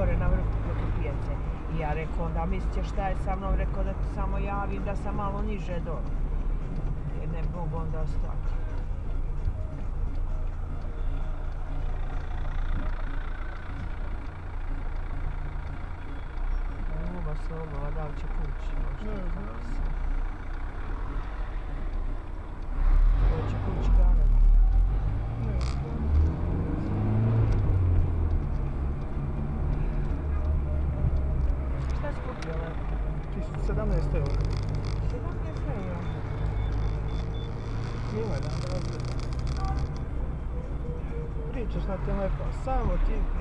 gore na vrhu preko pijace. I ja rekao, onda misliće šta je sa mnom, rekao da ti samo javim da sam malo niže dole. Jer ne mogu onda ostati. Ovo se ovo, da li će kući, možda Ne znam. skutky, ale... Či 17. jo. 17. jo. Milé, dám razdělat. Pričaš na telefon, samo ti pričaš.